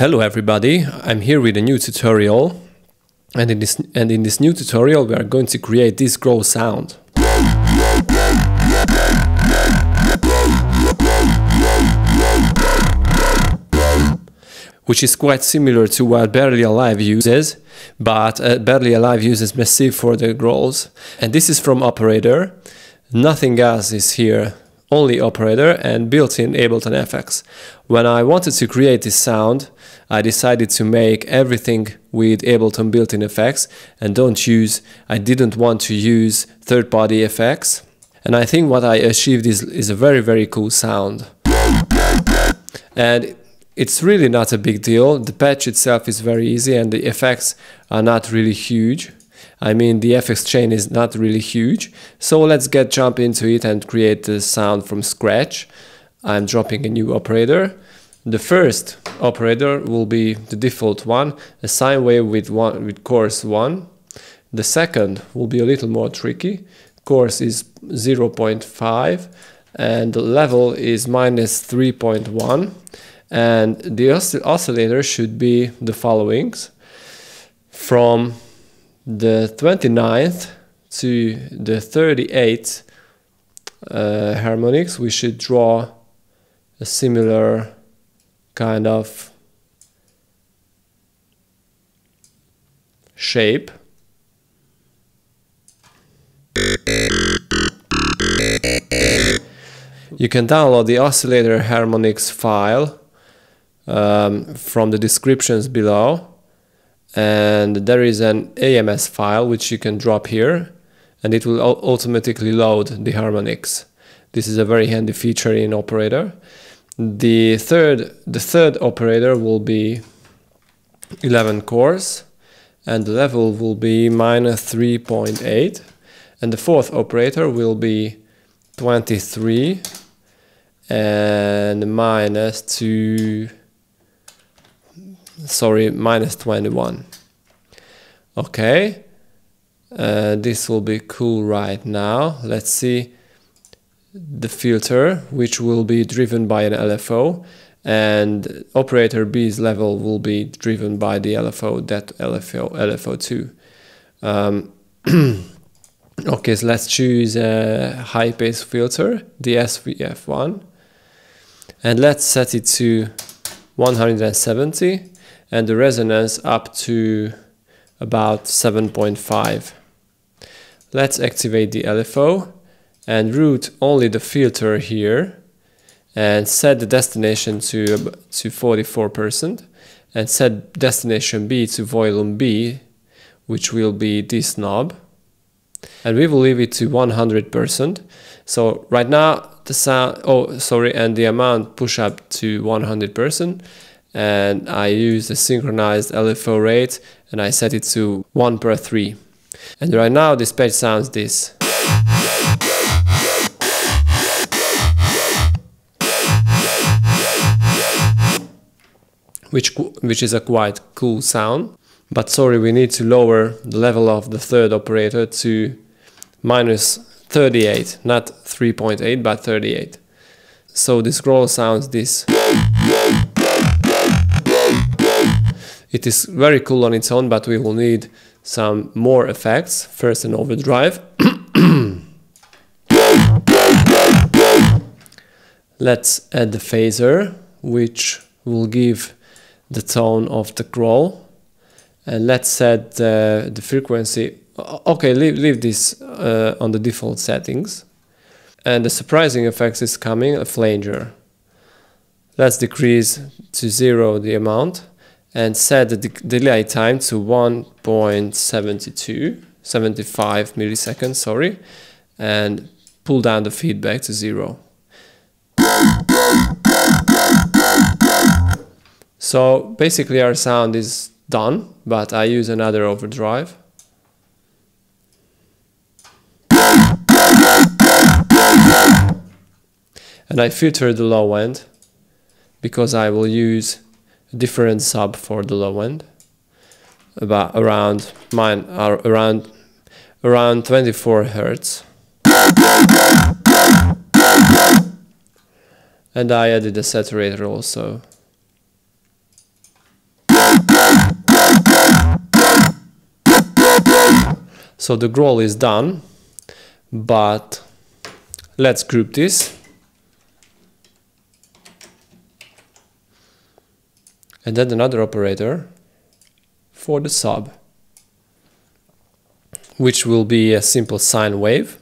Hello everybody, I'm here with a new tutorial and in this and in this new tutorial we are going to create this growl sound. Which is quite similar to what Barely Alive uses, but uh, Barely Alive uses Massive for the growls. And this is from Operator, nothing else is here only operator and built-in Ableton FX. When I wanted to create this sound, I decided to make everything with Ableton built-in effects and don't use, I didn't want to use third-party effects. And I think what I achieved is, is a very, very cool sound. And it's really not a big deal. The patch itself is very easy and the effects are not really huge. I mean, the FX chain is not really huge. So let's get jump into it and create the sound from scratch. I'm dropping a new operator. The first operator will be the default one, a sine wave with one with coarse 1. The second will be a little more tricky. Coarse is 0.5 and the level is minus 3.1 and the oscillator should be the followings from the 29th to the 38th uh, harmonics we should draw a similar kind of shape. You can download the oscillator harmonics file um, from the descriptions below and there is an AMS file which you can drop here and it will automatically load the harmonics. This is a very handy feature in operator. The third, the third operator will be 11 coarse and the level will be minus 3.8 and the fourth operator will be 23 and minus 2 sorry, minus 21. Okay, uh, this will be cool right now. Let's see the filter, which will be driven by an LFO and operator B's level will be driven by the LFO, that LFO, LFO2. Um, okay, so let's choose a high pass filter, the SVF1, and let's set it to 170 and the resonance up to about 7.5. Let's activate the LFO and route only the filter here and set the destination to, to 44% and set destination B to volume B which will be this knob. And we will leave it to 100% so right now the sound oh sorry and the amount push up to 100% and I use a synchronized LFO rate and I set it to 1 per 3. And right now this page sounds this. Which, which is a quite cool sound. But sorry, we need to lower the level of the third operator to minus 38, not 3.8, but 38. So this growl sounds this. It is very cool on its own, but we will need some more effects. First an overdrive. Let's add the phaser, which will give the tone of the growl. And let's set the, the frequency. Okay, leave, leave this uh, on the default settings. And the surprising effects is coming, a flanger. Let's decrease to zero the amount and set the de delay time to 1.72 75 milliseconds sorry and pull down the feedback to zero. So basically our sound is done but I use another overdrive. And I filter the low end because I will use different sub for the low end. About around mine are around around 24 hertz. And I added a saturator also. So the growl is done but let's group this. And then another operator for the sub, which will be a simple sine wave.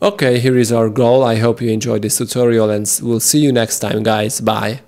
Okay, here is our goal. I hope you enjoyed this tutorial and we'll see you next time guys. Bye.